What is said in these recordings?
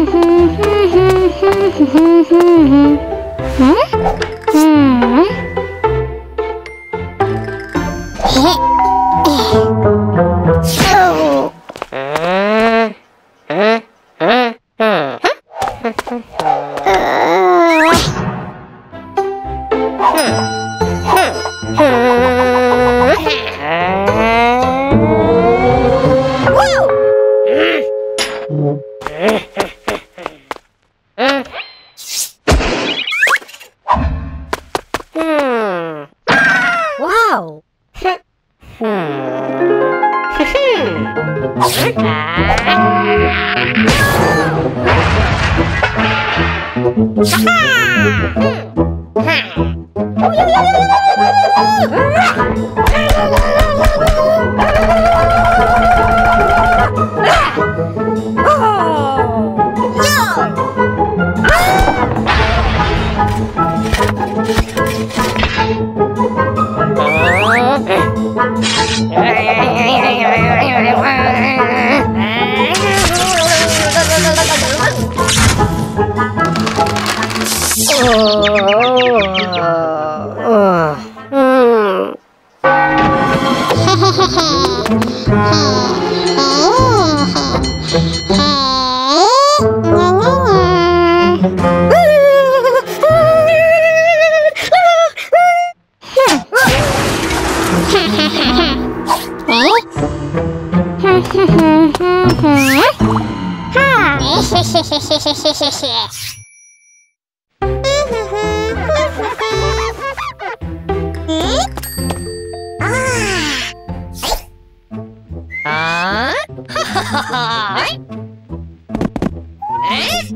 Hmm? Hmm? hmm?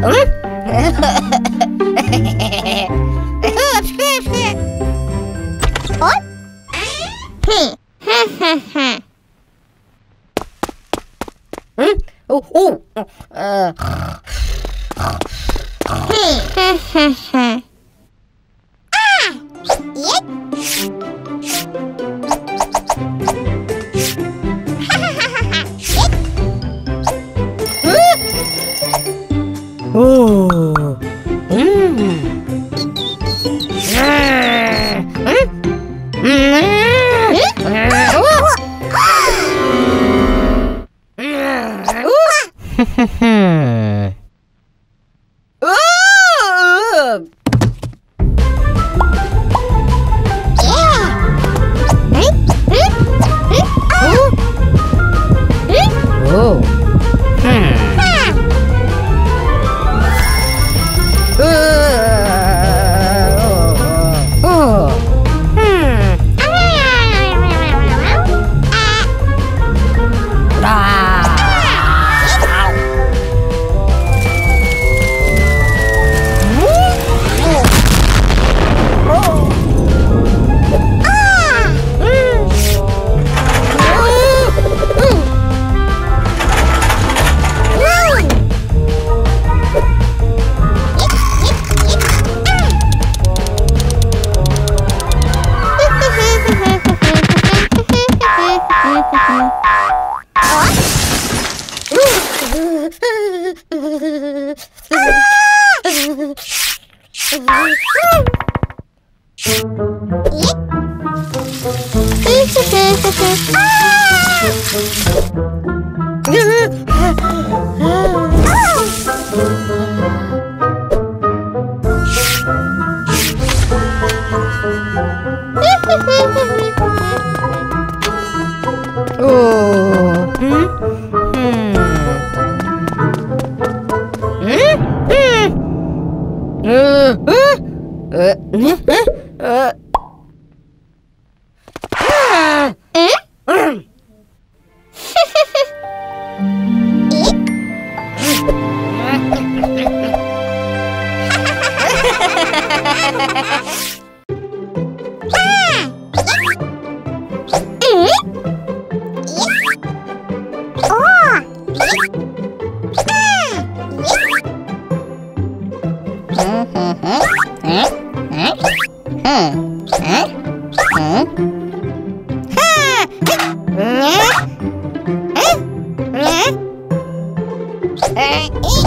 Hmm? Ah! Hey!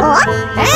Ủa? Ê?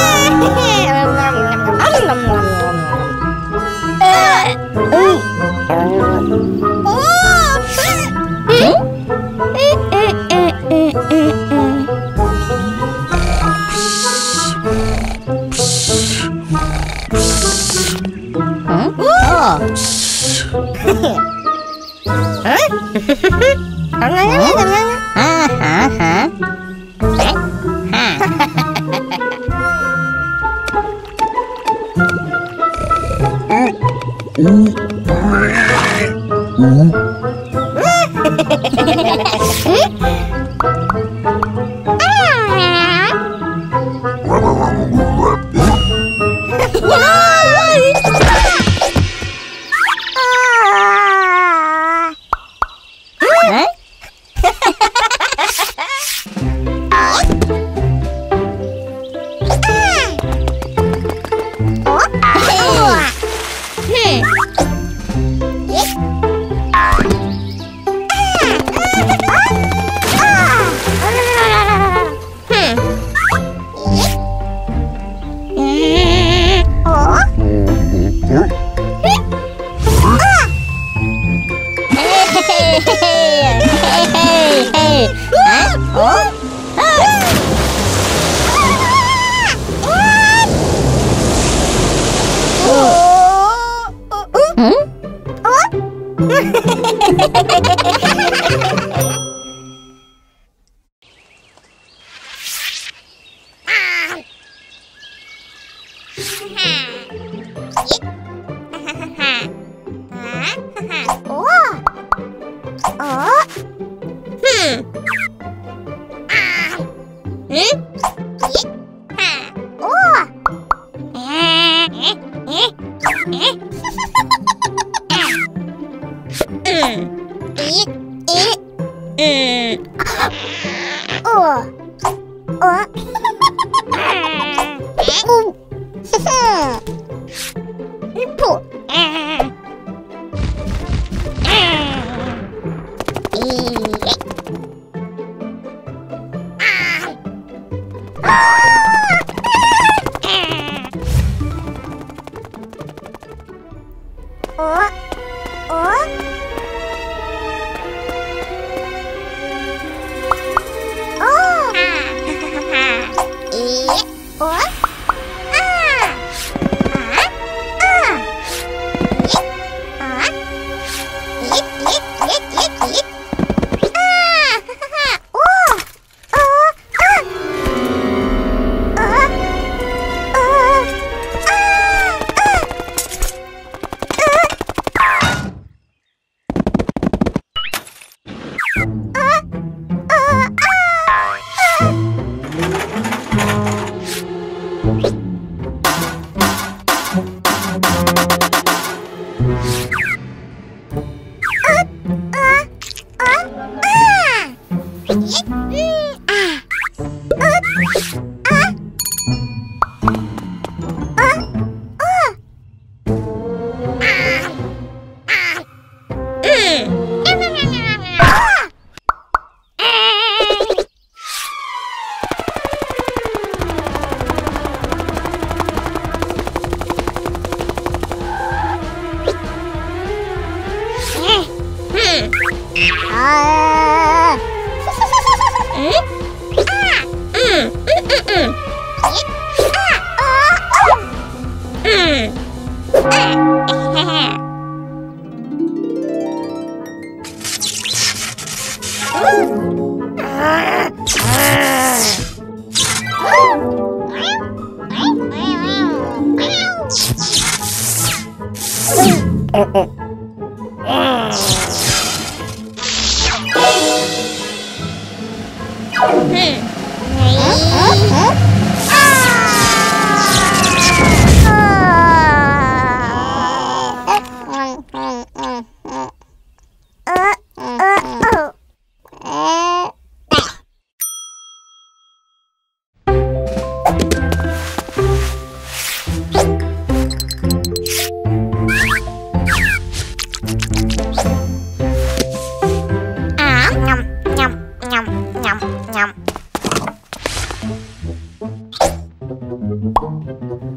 えっ Mm. Thank you.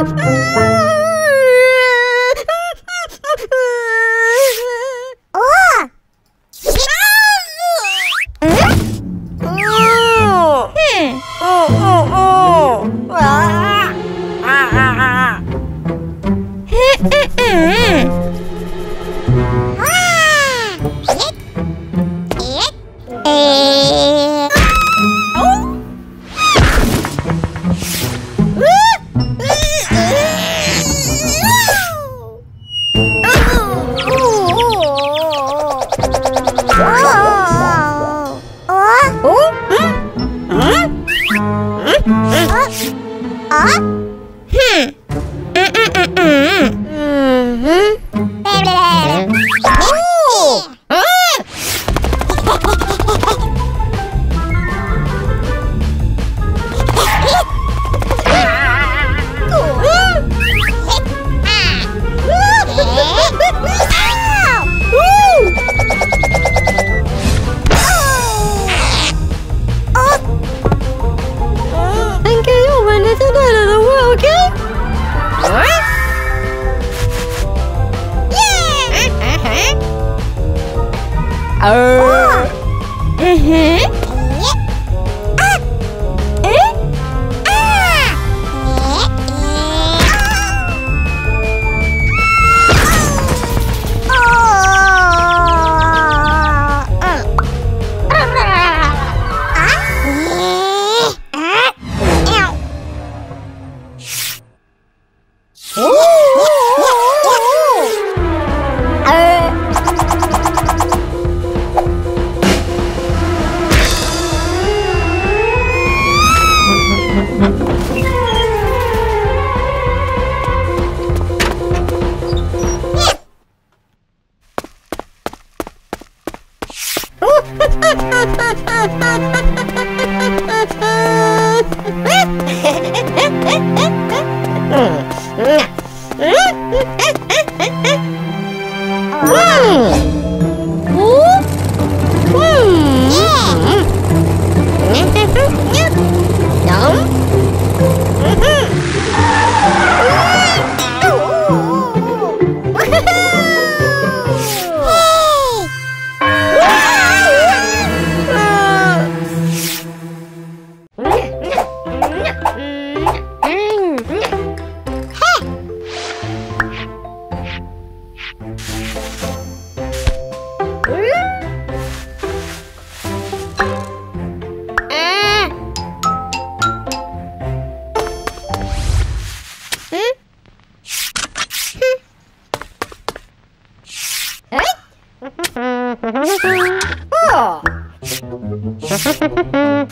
Oh,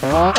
어?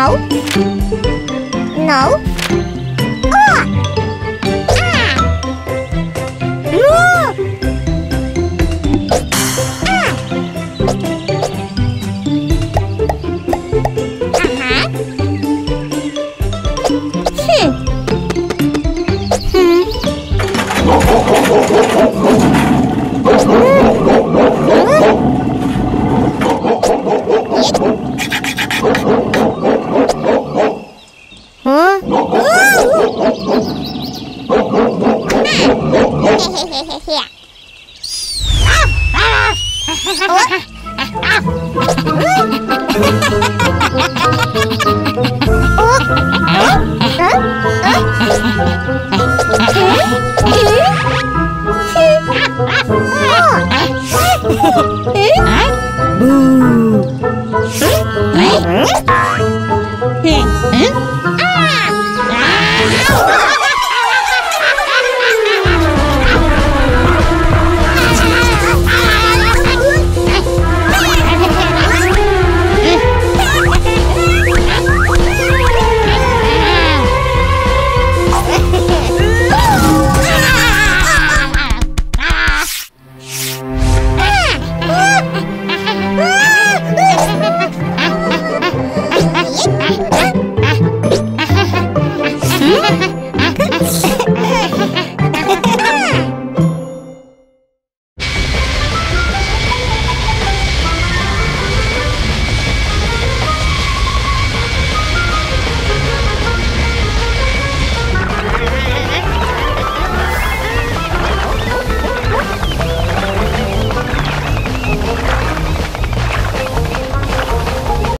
No. No.